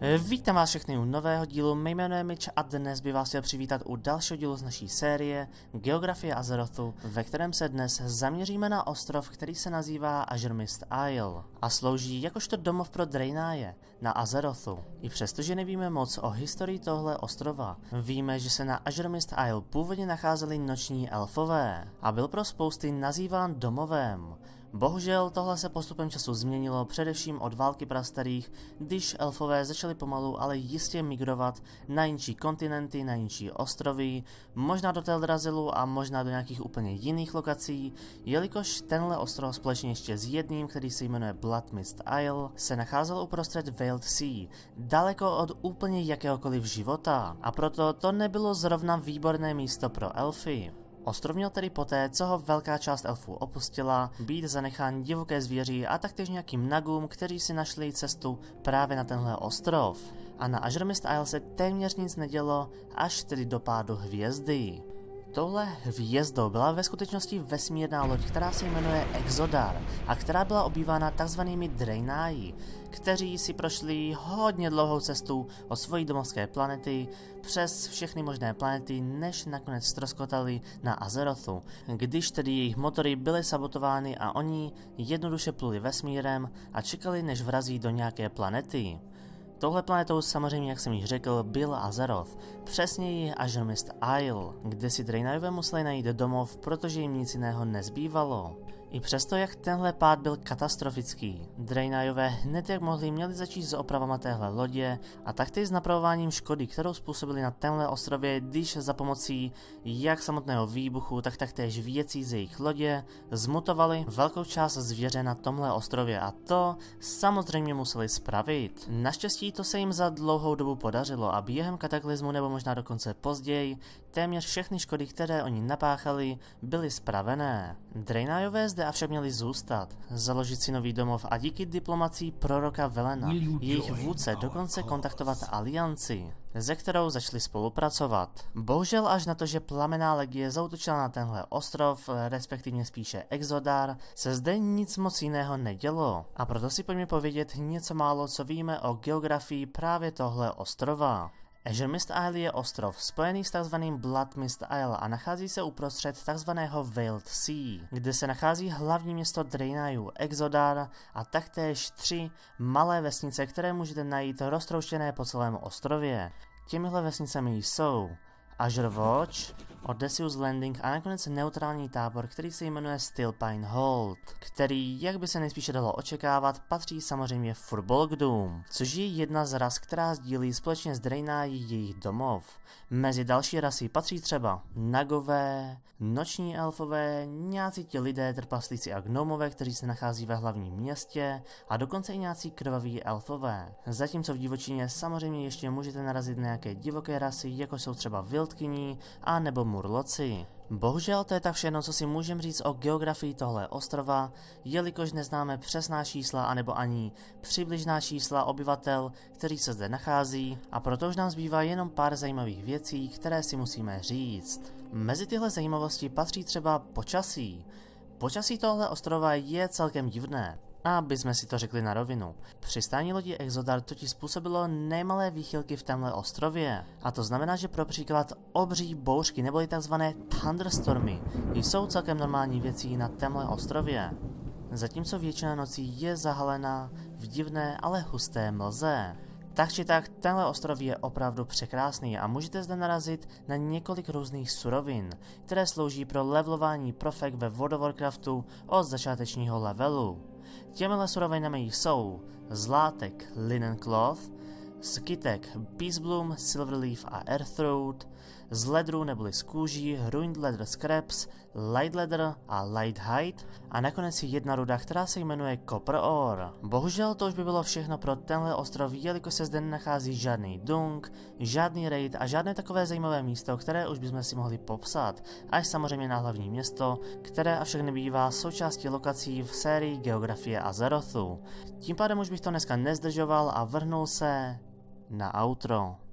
Vítám vás všechny u nového dílu, mé jméno je Mitch a dnes by vás chtěl přivítat u dalšího dílu z naší série Geografie Azerothu, ve kterém se dnes zaměříme na ostrov, který se nazývá Azurmist Isle a slouží jakožto domov pro Draináje na Azerothu. I přestože nevíme moc o historii tohle ostrova, víme, že se na Azurmist Isle původně nacházeli noční elfové a byl pro spousty nazýván domovem. Bohužel tohle se postupem času změnilo, především od války prastarých, když elfové začali pomalu, ale jistě migrovat na jinší kontinenty, na jinší ostrovy, možná do Teldrazilu a možná do nějakých úplně jiných lokací, jelikož tenhle ostrov společně ještě s jedním, který se jmenuje Blood Mist Isle, se nacházel uprostřed Veiled Sea, daleko od úplně jakéhokoliv života, a proto to nebylo zrovna výborné místo pro elfy. Ostrov měl tedy poté, co ho velká část elfů opustila, být zanechán divoké zvěří a taktéž nějakým nagům, kteří si našli cestu právě na tenhle ostrov. A na Azurmist Isle se téměř nic nedělo, až tedy do pádu hvězdy. Touhle hvězdou byla ve skutečnosti vesmírná loď, která se jmenuje Exodar a která byla obývána takzvanými Draenei, kteří si prošli hodně dlouhou cestu od svojí domovské planety přes všechny možné planety, než nakonec stroskotali na Azerothu, když tedy jejich motory byly sabotovány a oni jednoduše pluli vesmírem a čekali, než vrazí do nějaké planety. Touhle planetou samozřejmě, jak jsem již řekl, byl Azeroth, přesněji Azurmist Isle, kde si Draenajové museli najít domov, protože jim nic jiného nezbývalo. I přesto, jak tenhle pád byl katastrofický, Draenajové hned jak mohli měli začít s opravama téhle lodě a taktéž s napravováním škody, kterou způsobili na tenhle ostrově, když za pomocí jak samotného výbuchu, tak taktéž věcí z jejich lodě zmutovali velkou část zvěře na tomhle ostrově a to samozřejmě museli spravit. Naštěstí to se jim za dlouhou dobu podařilo a během kataklizmu nebo možná dokonce později téměř všechny škody, které oni napáchali, byly spravené. Draenajové zde avšak měli zůstat, založit si nový domov a díky diplomací proroka Velena, jejich vůdce dokonce kontaktovat alianci, ze kterou začali spolupracovat. Bohužel až na to, že plamená legie zautočila na tenhle ostrov, respektive spíše Exodar, se zde nic moc jiného nedělo. A proto si pojďme povědět něco málo, co víme o geografii právě tohle ostrova. Azure Mist Isle je ostrov spojený s tzv. Blood Mist Isle a nachází se uprostřed tzv. Veiled Sea, kde se nachází hlavní město Draenaju, Exodar a taktéž tři malé vesnice, které můžete najít roztrouštěné po celém ostrově. Těmihle vesnicemi jsou Watch, Odysseus Landing a nakonec neutrální tábor, který se jmenuje Stillpine Hold, který, jak by se nejspíše dalo očekávat, patří samozřejmě Furbolgdum, což je jedna z ras, která sdílí společně s Draenei jejich domov. Mezi další rasy patří třeba Nagové, Noční elfové, nějací ti lidé, trpaslíci a gnomové, kteří se nachází ve hlavním městě a dokonce i nějací krvaví elfové. Zatímco v divočině samozřejmě ještě můžete narazit na nějaké divoké rasy, jako jsou třeba Wildkyní a nebo Murloci. Bohužel to je tak všechno, co si můžeme říct o geografii tohle ostrova, jelikož neznáme přesná čísla anebo ani přibližná čísla obyvatel, kteří se zde nachází a proto už nám zbývá jenom pár zajímavých věcí, které si musíme říct. Mezi tyhle zajímavosti patří třeba počasí. Počasí tohle ostrova je celkem divné. Aby jsme si to řekli na rovinu. Přistání lodi Exodar totiž způsobilo nemalé výchylky v tomhle ostrově. A to znamená, že pro příklad obří bouřky neboli tzv. thunderstormy jsou celkem normální věcí na tomhle ostrově. Zatímco většina nocí je zahalená v divné, ale husté mlze. Tak či tak, tenhle ostrov je opravdu překrásný a můžete zde narazit na několik různých surovin, které slouží pro levelování profek ve World of Warcraftu od začátečního levelu. Těmihle surovinami jsou zlátek Linen Cloth, skitek Peace Bloom, Silverleaf a Earthroot, z ledru neboli z kůží, Ruined Leather Scraps, Light Leather a Light Hide a nakonec je jedna ruda, která se jmenuje Copper Ore. Bohužel to už by bylo všechno pro tenhle ostrov, jelikož se zde nenachází žádný dung, žádný raid a žádné takové zajímavé místo, které už bychom si mohli popsat, až samozřejmě na hlavní město, které avšak nebývá součástí lokací v sérii Geografie Azerothu. Tím pádem už bych to dneska nezdržoval a vrhnul se na outro.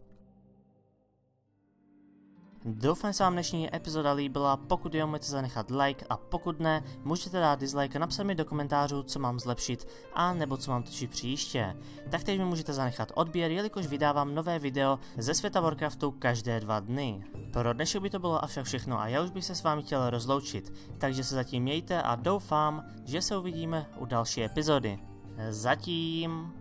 Doufám, že se vám dnešní epizoda líbila, pokud jo, můžete zanechat like a pokud ne, můžete dát dislike a napsat mi do komentářů, co mám zlepšit a nebo co mám točit příště. Taktéž mi můžete zanechat odběr, jelikož vydávám nové video ze světa Warcraftu každé dva dny. Pro dnešek by to bylo avšak všechno a já už bych se s vámi chtěl rozloučit, takže se zatím mějte a doufám, že se uvidíme u další epizody. Zatím...